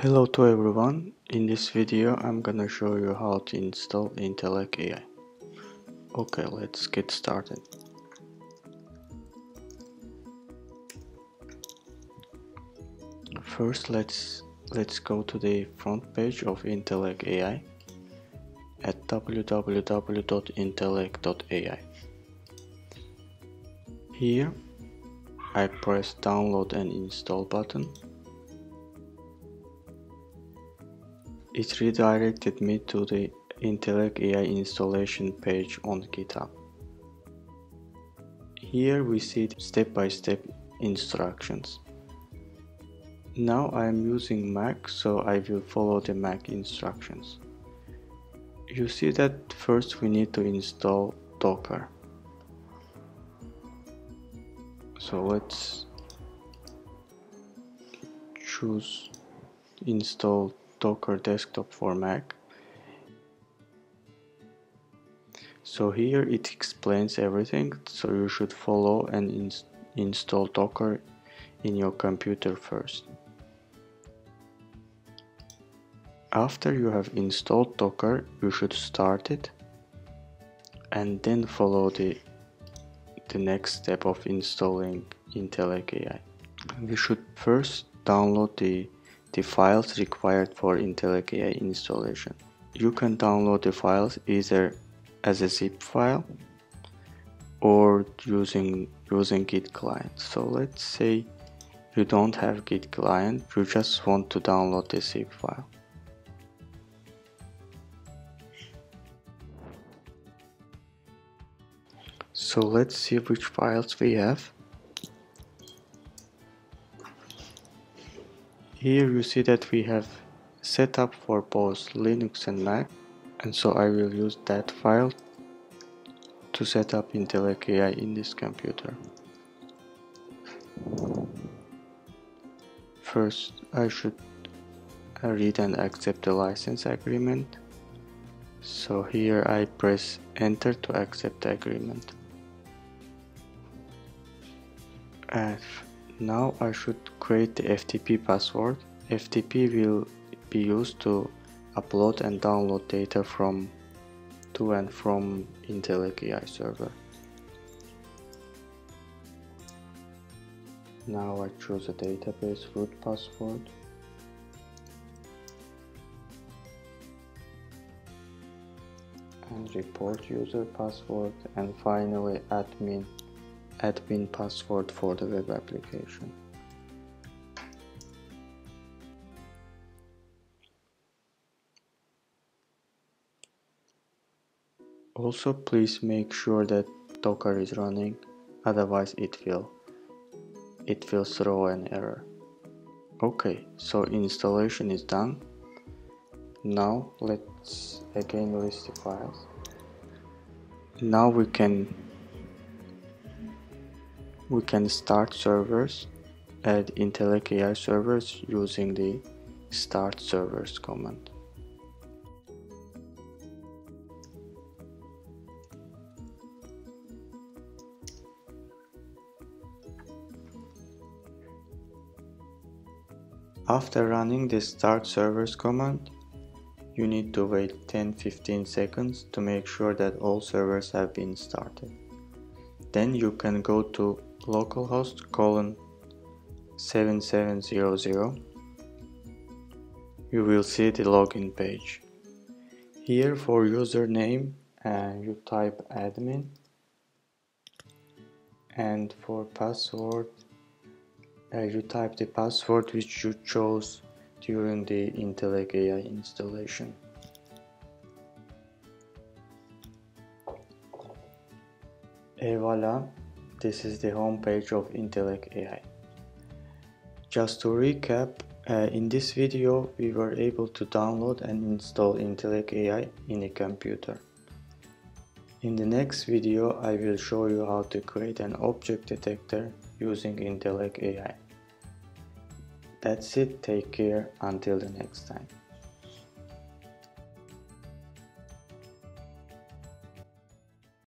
Hello to everyone, in this video I'm gonna show you how to install Intelec AI. Okay, let's get started. First let's let's go to the front page of Intelec AI at www.intelec.ai. Here I press download and install button It redirected me to the Intelec AI installation page on GitHub. Here we see step-by-step -step instructions. Now I am using Mac so I will follow the Mac instructions. You see that first we need to install Docker. So let's choose install Docker desktop for Mac. So here it explains everything, so you should follow and ins install Docker in your computer first. After you have installed Docker, you should start it and then follow the, the next step of installing Intelec AI. We should first download the the files required for Intelec AI installation. You can download the files either as a zip file or using using git client. So let's say you don't have git client you just want to download the zip file. So let's see which files we have Here you see that we have setup for both Linux and Mac and so I will use that file to set up Intelec AI in this computer. First I should read and accept the license agreement. So here I press enter to accept the agreement. Now I should create the FTP password. FTP will be used to upload and download data from to and from Intelec AI server. Now I choose a database root password. and report user password and finally admin admin password for the web application. Also please make sure that Docker is running, otherwise it will it will throw an error. Okay, so installation is done. Now let's again list the files. Now we can we can start servers add Intelec AI servers using the start servers command. After running the start servers command, you need to wait 10-15 seconds to make sure that all servers have been started. Then you can go to localhost colon 7700 you will see the login page. Here for username uh, you type admin. And for password uh, you type the password which you chose during the Intelec AI installation. Et voila this is the home page of Intelec AI. Just to recap, uh, in this video we were able to download and install Intelec AI in a computer. In the next video I will show you how to create an object detector using Intelec AI. That's it, take care, until the next time.